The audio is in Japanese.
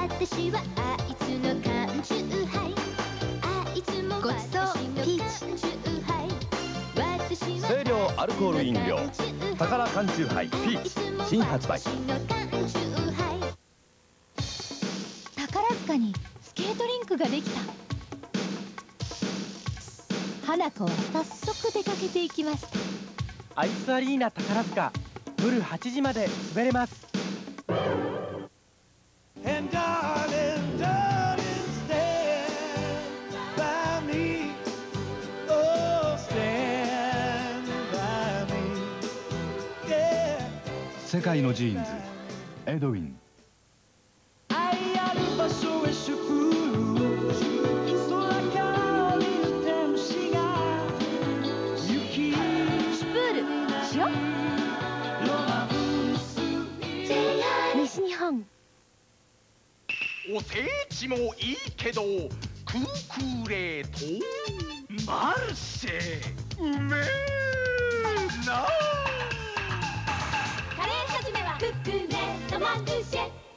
私はあいつの缶チューハイあいつもごちそうピーチ清涼アルコール飲料。宝缶チューハイピーチ。新発売。宝塚にスケートリンクができた。花子は早速出かけていきました。アイスアリーナ宝塚。夜8時まで滑れます世界のジーンズ。エドウィン。愛ある場所へ祝福。空から降りる天使が。雪。シュプール。しよ。ロマンス。西日本おせちもいいけどクークレートマルシェ。うめえなカレー始め